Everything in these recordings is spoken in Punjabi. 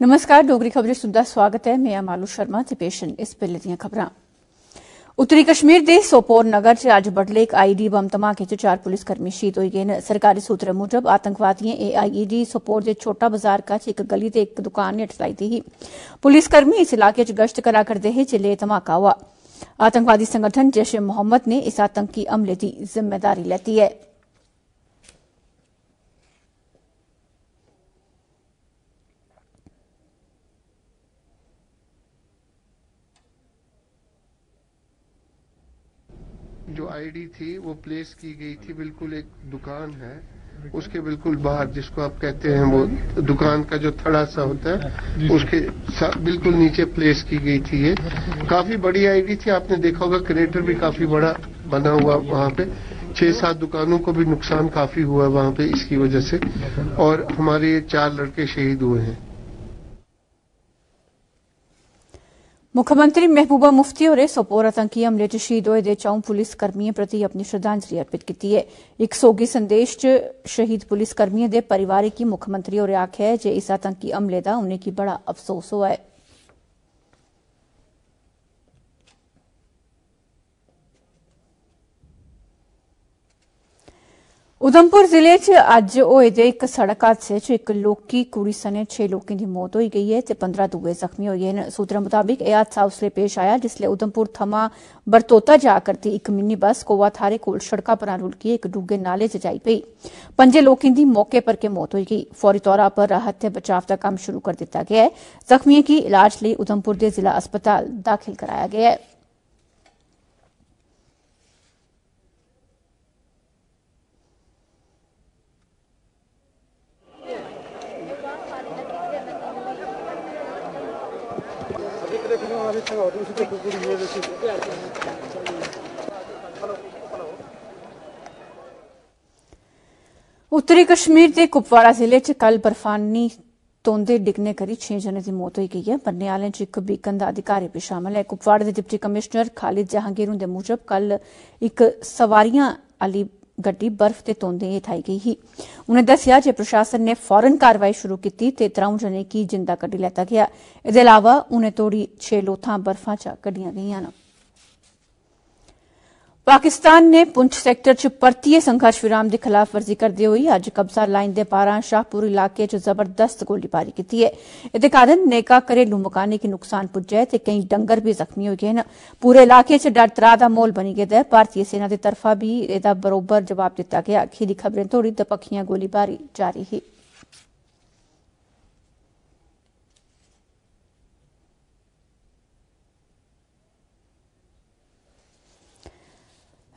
नमस्कार, डोगरी खबरें सुनता स्वागत है। मैं मालू शर्मा से पेश इस पहले दियाँ उत्तरी कश्मीर के सोपोर नगर च अज्ज बडलै इक आईडी बम धमाके चार पुलिसकर्मी शहीद हो गए न। सरकारी सूत्रें मुजब आतंकवादिएँ ए आईईडी सोपोर के छोटा बाज़ार कश एक गली ते एक दुकान हेठ लाई थी ही। पुलिसकर्मी इस इलाके च गश्त करा करते हैं ज़िले धमाका हुआ। आतंकवादी संगठन जैश ए मोहम्मद ने इस आतंकी हमले की ज़िम्मेदारी लैती है जो आईडी थी वो प्लेस की गई थी बिल्कुल एक दुकान है। उसके बिल्कुल बाहर जिसको आप कहते हैं वो दुकान का जो थड़ा सा होता है उसके बिल्कुल नीचे प्लेस की गई थी ये। काफ़ी बड़ी आईडी थी आपने देखा होगा क्रेटर भी काफ़ी बड़ा बना हुआ वहाँ पे। छह सात दुकानों को भी नुकसान काफ़ी हुआ वहाँ पे इसकी वजह से। और हमारे ये चार लड़के शहीद हुए हैं। ਮੁੱਖ ਮੰਤਰੀ ਮਹਿਬੂਬਾ ਮੁਫਤੀ ਹੋਰੇ ਸੋਪੋਰ ਆਤੰਕੀ ਹਮਲੇ 'ਚ ਸ਼ਹੀਦ ਹੋਏ ਦੇ ਚੌਂ ਪੁਲਿਸ ਕਰਮੀਆਂ ਪ੍ਰਤੀ ਆਪਣੀ ਸ਼ਰਧਾਂਜਲੀ ਅਰਪਿਤ ਕੀਤੀ ਹੈ ਇੱਕ ਸੋਗੀ ਸੰਦੇਸ਼ 'ਚ ਸ਼ਹੀਦ ਪੁਲਿਸ ਕਰਮੀਆਂ ਦੇ ਪਰਿਵਾਰਕ ਕੀ ਮੁੱਖ ਮੰਤਰੀ ਹੋਰੇ ਆਖਿਆ ਹੈ ਜੇ ਇਸ ਆਤੰਕੀ ਹਮਲੇ ਦਾ ਉਹਨੇ ਕੀ ਬੜਾ ਅਫਸੋਸ ਹੋਇਆ ਹੈ ਉਧਮਪੁਰ ਜ਼ਿਲ੍ਹੇ 'ਚ ਅੱਜ ਹੋਏ ਦੇ ਇੱਕ ਸੜਕ ਹਾਦਸੇ 'ਚ ਇੱਕ ਲੋਕੀ ਕੁੜੀ ਸਣੇ 6 ਲੋਕਾਂ ਦੀ ਮੌਤ ਹੋਈ ਗਈ ਹੈ ਤੇ 15 ਦੂਏ ਜ਼ਖਮੀ ਹੋਏ ਹਨ। ਸੂਤਰਾਂ ਮੁਤਾਬਿਕ ਇਹ ਹਾਦਸਾ ਉਸਲੇ ਪੇਸ਼ ਆਇਆ ਜਿਸਲੇ ਉਧਮਪੁਰ ਥਮਾ ਬਰਤੋਤਾ ਜਾ ਕਰਦੀ ਇੱਕ ਮਿੰਨੀ ਬੱਸ ਕੋਵਾ ਥਾਰੇ ਕੋਲ ਸੜਕਾਂ ਪਰ ਰੁਲ ਕੇ ਇੱਕ ਡੂਗੇ ਨਾਲੇ 'ਚ ਜਾਈ ਪਈ। ਪੰਜੇ ਲੋਕਾਂ ਦੀ ਮੌਕੇ ਪਰ ਕੇ ਮੌਤ ਹੋਈ ਗਈ। ਫੌਰੀ ਤੌਰ ਪਰ ਰਾਹਤ ਤੇ ਬਚਾਅ ਦਾ ਕੰਮ ਸ਼ੁਰੂ ਕਰ ਦਿੱਤਾ ਗਿਆ ਹੈ। ਜ਼ਖਮੀਆਂ ਕੀ ਇਲਾਜ ਲਈ ਉਧਮਪੁਰ ਦੇ ਜ਼ਿਲ੍ਹਾ ਹਸਪਤਾਲ ਦਾਖਲ ਕਰਾਇਆ ਗਿਆ ਹੈ। ਉੱਤਰੀ ਕਸ਼ਮੀਰ ਦੇ ਕੁਪਵਾੜਾ ਜ਼ਿਲ੍ਹੇ 'ਚ ਕੱਲ ਬਰਫਾਨੀ ਤੋਂਦੇ ਡਿੱਗਨੇ ਕਰੀ 6 ਜਣੇ ਦੀ ਮੌਤ ਹੋਈ ਗਈ ਹੈ। ਬੰਨੇ ਵਾਲਿਆਂ 'ਚ ਇੱਕ ਬੀਕਨ ਦਾ ਅਧਿਕਾਰੀ ਵੀ ਸ਼ਾਮਲ ਹੈ। ਕੁਪਵਾੜਾ ਦੇ ਡਿਪਟੀ ਕਮਿਸ਼ਨਰ ਖਾਲਿਦ ਜਹਾਂਗੀਰ ਦੇ ਮੁਜਬ ਕੱਲ ਇੱਕ ਸਵਾਰੀਆਂ ਵਾਲੀ ਗੱਡੀ ਬਰਫ਼ ਤੇ ਤੋਂਦੇ ਹੇਠਾਈ ਗਈ ਸੀ। ਉਹਨੇ ਦੱਸਿਆ ਜੇ ਪ੍ਰਸ਼ਾਸਨ ਨੇ ਫੌਰਨ ਕਾਰਵਾਈ ਸ਼ੁਰੂ ਕੀਤੀ ਤੇ ਤਰਾਉ ਜਣੇ ਕੀ ਜਿੰਦਾ ਕੱਢ ਲਿਆ ਗਿਆ। ਇਹਦੇ ਇਲਾਵਾ ਉਹਨੇ ਤੋੜੀ 6 ਲੋਥਾਂ ਬਰਫਾਂ 'ਚ ਕੱਢੀਆਂ ਗਈਆਂ ਨੇ। ਪਾਕਿਸਤਾਨ ਨੇ ਪੁੰਛ ਸੈਕਟਰ 'ਚ ਪਰਤੀਏ ਸੰਘਰਸ਼ ਵਿਰਾਮ ਦੀ ਖਿਲਾਫਵਰਜ਼ੀ ਕਰਦੇ ਹੋਏ ਅੱਜ ਕਬਜ਼ਾ ਲਾਈਨ ਦੇ ਪਾਰਾਂ ਸ਼ਾਹਪੁਰ ਇਲਾਕੇ 'ਚ ਜ਼ਬਰਦਸਤ ਗੋਲੀਬਾਰੀ ਕੀਤੀ ਹੈ। ਇਹਦੇ ਕਾਰਨ ਨੇਕਾ ਘਰੇਲੂ ਮਕਾਨੇ ਕੀ ਨੁਕਸਾਨ ਪੁੱਜਾ ਹੈ ਤੇ ਕਈ ਡੰਗਰ ਵੀ ਜ਼ਖਮੀ ਹੋ ਗਏ ਨੇ ਪੂਰੇ ਇਲਾਕੇ 'ਚ ਡਰ ਤਰਾ ਦਾ ਮਾਹੌਲ ਬਣੀ ਗਿਆ ਹੈ। ਭਾਰਤੀ ਸੈਨਾ ਦੀ ਤਰਫਾ ਵੀ ਇਹਦਾ ਬਰੋਬਰ ਜਵਾਬ ਦਿੱਤਾ ਗਿਆ। ਅਖੀਰੀ ਖਬਰਾਂ ਤੋੜੀ ਦਪਖੀਆਂ ਗੋਲੀਬਾਰੀ ਜਾਰੀ ਹੈ।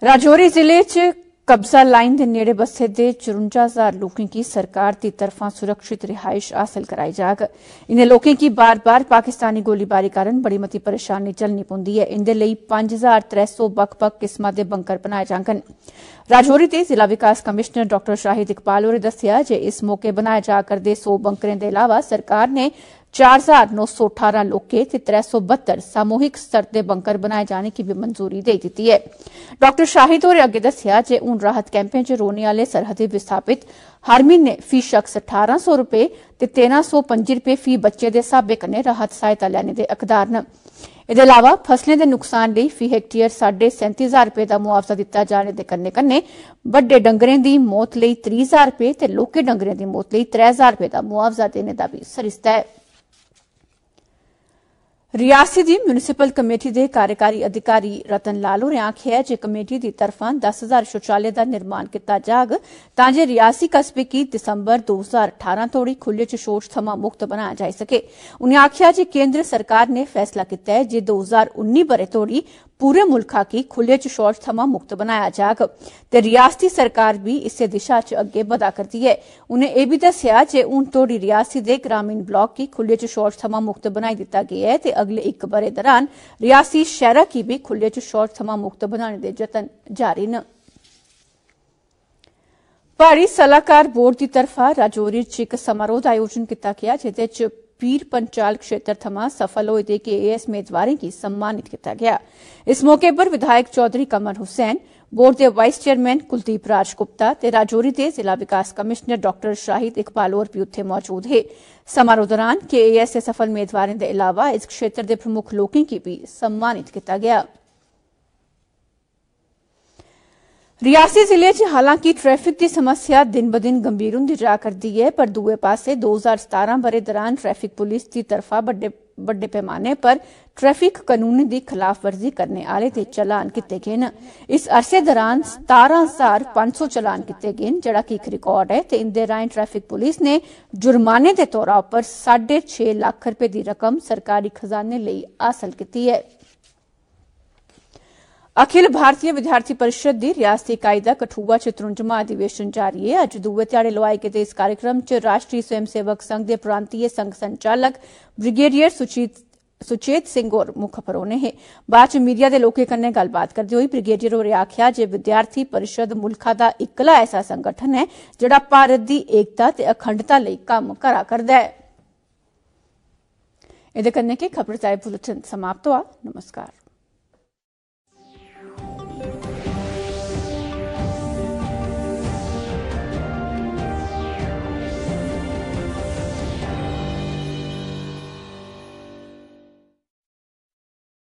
ਰਾਜੌਰੀ ਜ਼ਿਲ੍ਹੇ 'ਚ ਕਬਜ਼ਾ ਲਾਈਨ ਦੇ ਨੇੜੇ ਬਸੇ ਦੇ 54000 ਲੋਕਾਂ ਕੀ ਸਰਕਾਰ ਦੀ ਤਰਫਾਂ ਸੁਰੱਖਿਅਤ ਰਿਹਾਇਸ਼ ਹਾਸਲ ਕਰਾਈ ਜਾਗ। ਇਨੇ ਲੋਕਾਂ ਕੀ ਬਾਰ-ਬਾਰ ਪਾਕਿਸਤਾਨੀ ਗੋਲੀਬਾਰੀ ਕਾਰਨ ਬੜੀ ਮਤੀ ਪਰੇਸ਼ਾਨੀ ਚੱਲਣੀ ਪੁੰਦੀ ਹੈ। ਇੰਦੇ ਲਈ 5300 ਵੱਖ-ਵੱਖ ਕਿਸਮਾਂ ਦੇ ਬੰਕਰ ਬਣਾਏ ਜਾਣਗੇ। ਰਾਜੌਰੀ ਦੇ ਜ਼ਿਲ੍ਹਾ ਵਿਕਾਸ ਕਮਿਸ਼ਨਰ ਡਾਕਟਰ ਸ਼ਾਹਿਦ ਇਕਬਾਲ ਹੋਰੇ ਦੱਸਿਆ, ਜੇ ਇਸ ਮੌਕੇ ਬਣਾਏ ਜਾ ਕਰਦੇ 100 ਬੰਕਰਾਂ ਦੇ ਇਲਾਵਾ ਸਰਕਾਰ ਨੇ 4918 ਲੋਕੇ ਤੇ 372 ਸਾਮੂਹਿਕ ਸਤਰ ਦੇ ਬੰਕਰ ਬਣਾਏ ਜਾਣੇ ਦੀ ਵੀ ਮਨਜ਼ੂਰੀ ਦੇ ਦਿੱਤੀ ਹੈ। ਡਾਕਟਰ ਸ਼ਾਹਿਦ ਹੋਰੇ ਅੱਗੇ ਦੱਸਿਆ ਜੇ ਉਨ ਰਾਹਤ ਕੈਂਪਾਂ 'ਚ ਰੋਣੇ ਵਾਲੇ ਸਰਹੱਦੀ ਵਿਸਥਾਪਿਤ ਹਰ ਮਹੀਨੇ ਫੀ ਸ਼ਖਸ 1800 ਰੁਪਏ ਤੇ 1305 ਰੁਪਏ ਫੀ ਬੱਚੇ ਦੇ ਹਿਸਾਬੇ ਕਨੇ ਰਾਹਤ ਸਹਾਇਤਾ ਲੈਣੇ ਦੇ ਅਕਦਾਰ ਨੇ। ਇਹਦੇ ਇਲਾਵਾ ਫਸਲਾਂ ਦੇ ਨੁਕਸਾਨ ਲਈ ਫੀ ਹੈਕਟੇਅਰ 3.5 ਰੁਪਏ ਦਾ ਮੁਆਵਜ਼ਾ ਦਿੱਤਾ ਜਾਣੇ ਦੇ ਕੰਨੇ ਕੰਨੇ ਵੱਡੇ ਡੰਗਰਾਂ ਦੀ ਮੌਤ ਲਈ 30000 ਰੁਪਏ ਤੇ ਲੋਕੇ ਡੰਗਰਾਂ ਦੀ ਮੌਤ ਲਈ 3000 ਰੁਪਏ ਦਾ ਮੁਆਵਜ਼ਾ ਦੇਣੇ ਦਾ ਵੀ ਸਰਿਸ਼ਤਾ ਹੈ ਰਿਆਸਤੀ ਦੀ ਮਿਊਨਿਸਪਲ ਕਮੇਟੀ ਦੇ ਕਾਰਜਕਾਰੀ ਅਧਿਕਾਰੀ ਰਤਨ ਲਾਲੂ ਨੇ ਆਖਿਆ ਜੇ ਕਮੇਟੀ ਦੀ ਤਰਫਾਂ 10000 ਸ਼ੌਚਾਲੇ ਦਾ ਨਿਰਮਾਣ ਕੀਤਾ ਜਾਗ, ਤਾਂ ਜੇ ਰਿਆਸੀ ਕਸਬੇ ਕੀ ਦਸੰਬਰ 2018 ਤੋੜੀ ਖੁੱਲੇ ਚ ਸ਼ੌਚ ਥਮਾ ਮੁਕਤ ਬਣਾਇਆ ਜਾ ਸਕੇ। ਉਹਨੇ ਆਖਿਆ, ਜੇ ਕੇਂਦਰ ਸਰਕਾਰ ਨੇ ਫੈਸਲਾ ਕੀਤਾ ਹੈ, ਜੇ 2019 ਬਰੇ ਤੋੜੀ ਪੂਰੇ ਮੁਲਕਾ ਕੀ ਖੁੱਲੇ ਚ ਸ਼ੌਚ ਥਮਾ ਮੁਕਤ ਬਣਾਇਆ ਜਾਗ ਤੇ ਰਿਆਸਤੀ ਸਰਕਾਰ ਵੀ ਇਸੇ ਦਿਸ਼ਾ ਚ ਅੱਗੇ ਵਧਾ ਕਰਦੀ ਹੈ। ਉਹਨੇ ਇਹ ਵੀ ਦੱਸਿਆ ਜੇ ਉਨ ਤੋੜੀ ਰਿਆਸਤੀ ਦੇ ਗ੍ਰਾਮੀਣ ਬਲਾਕ ਕੀ ਖੁੱਲੇ ਚ ਸ਼ੌਚ ਥਮਾ ਮੁਕਤ ਬਣਾਈ ਦਿੱਤਾ ਗਿਆ ਹੈ ਤੇ ਅਗਲੇ ਇੱਕ ਬਰੇ ਦੌਰਾਨ ਰਿਆਸੀ ਸ਼ਹਿਰਾਂ ਕੀ ਵੀ ਖੁੱਲੇ ਚ ਸ਼ੌਚ ਥਮਾ ਮੁਕਤ ਬਣਾਉਣ ਦੇ ਯਤਨ ਜਾਰੀ ਨੇ। ਭਾਰੀ ਸਲਾਹਕਾਰ ਬੋਰਡ ਦੀ ਤਰਫਾ ਰਾਜੌਰੀ ਚ ਇੱਕ ਸਮਾਰੋਹ ਦਾ ਆਯੋਜਨ ਕੀਤਾ ਗਿਆ, ਜਿਹਦੇ ਚ ਪੀਰ ਪੰਚਾਲ ਖੇਤਰ ਥਮਾ ਸਫਲ ਹੋਏ ਦੇ ਕੇ ਏਐਸ ਉਮੀਦਵਾਰਾਂ ਕੀ ਸਨਮਾਨਿਤ ਕੀਤਾ ਗਿਆ ਇਸ ਮੌਕੇ ਪਰ ਵਿਧਾਇਕ ਚੌਧਰੀ ਕਮਰ ਹੁਸੈਨ ਬੋਰਡ ਦੇ ਵਾਈਸ ਚੇਅਰਮੈਨ ਕੁਲਦੀਪ ਰਾਜ ਗੁਪਤਾ ਤੇ ਰਾਜੌਰੀ ਦੇ ਜ਼ਿਲ੍ਹਾ ਵਿਕਾਸ ਕਮਿਸ਼ਨਰ ਡਾਕਟਰ ਸ਼ਾਹਿਦ ਇਕਬਾਲ ਹੋਰ ਵੀ ਉੱਥੇ ਮੌਜੂਦ ਹੈ समारोह दौरान केएएस दे सफल मेदवारें दे अलावा इस क्षेत्र दे प्रमुख लोकें गी भी सम्मानित किया गया ਰਿਆਸੀ ਜ਼ਿਲ੍ਹੇ 'ਚ ਹਾਲਾਂਕਿ ਟ੍ਰੈਫਿਕ ਦੀ ਸਮੱਸਿਆ ਦਿਨ-ਬਦਿਨ ਗੰਭੀਰ ਹੁੰਦੀ ਜਾ ਕਰਦੀ ਹੈ, ਪਰ ਦੂਏ ਪਾਸੇ 2017 ਬਰੇ ਦੌਰਾਨ ਟ੍ਰੈਫਿਕ ਪੁਲਿਸ ਦੀ ਤਰਫਾ ਵੱਡੇ ਵੱਡੇ ਪੈਮਾਨੇ ਪਰ ਟ੍ਰੈਫਿਕ ਕਾਨੂੰਨ ਦੀ ਖਿਲਾਫਵਰਜ਼ੀ ਕਰਨ ਵਾਲੇ ਤੇ ਚਲਾਨ ਕੀਤੇ ਗਏ ਨੇ। ਇਸ ਅਰਸੇ ਦੌਰਾਨ 17500 ਚਲਾਨ ਕੀਤੇ ਗਏ ਜਿਹੜਾ ਕਿ ਇੱਕ ਰਿਕਾਰਡ ਹੈ ਤੇ ਇੰਦੇ ਰਾਹੀਂ ਟ੍ਰੈਫਿਕ ਪੁਲਿਸ ਨੇ ਜੁਰਮਾਨੇ ਦੇ ਤੌਰ ਉੱਪਰ 6.5 ਲੱਖ ਰੁਪਏ ਦੀ ਰਕਮ ਸਰਕਾਰੀ ਖਜ਼ਾਨੇ ਲਈ ਹਾਸਲ ਕੀਤੀ ਹੈ। ਅਖਿਲ ਭਾਰਤੀ ਵਿਦਿਆਰਥੀ ਪਰਿਸ਼ਦ ਦੀ ਰਿਆਸਤੀ ਇਕਾਈ ਦਾ ਕਠੂਆ ਚਿਤਰੁੰਜਮਾ ਅਧਿਵੇਸ਼ਨ ਜਾਰੀ ਹੈ। ਅੱਜ ਦੂਏ ਧਿਆੜੇ ਲਵਾਏ ਗਏ ਇਸ ਕਾਰਜਕ੍ਰਮ 'ਚ ਰਾਸ਼ਟਰੀ ਸਵੈਮ ਸੇਵਕ ਸੰਘ ਦੇ ਪ੍ਰਾਂਤੀਏ ਸੰਘ ਸੰਚਾਲਕ ਬ੍ਰਿਗੇਡੀਅਰ ਸੁਚੀਤ ਸੁਚੇਤ ਸਿੰਘ ਔਰ ਮੁੱਖ ਪਰੋਨੇ ਹੈ। ਬਾਅਦ ਚ ਮੀਡੀਆ ਦੇ ਲੋਕੇ ਕੰਨੇ ਗੱਲਬਾਤ ਕਰਦੇ ਹੋਈ ਬ੍ਰਿਗੇਡੀਅਰ ਹੋਰੇ ਆਖਿਆ, ਜੇ ਵਿਦਿਆਰਥੀ ਪਰਿਸ਼ਦ ਮੁਲਕਾ ਦਾ ਇਕਲਾ ਐਸਾ ਸੰਗਠਨ ਹੈ, ਜਿਹੜਾ ਭਾਰਤ ਦੀ ਏਕਤਾ ਤੇ ਅਖੰਡਤਾ ਲਈ ਕੰਮ ਕਰਾ ਕਰਦਾ ਹੈ। ਇਹਦੇ ਕੰਨੇ ਕੀ ਖਬਰ ਸਾਹਿਬ ਬੁਲੇਟਿਨ ਸਮਾਪਤ ਹੋਆ। ਨਮਸਕਾਰ।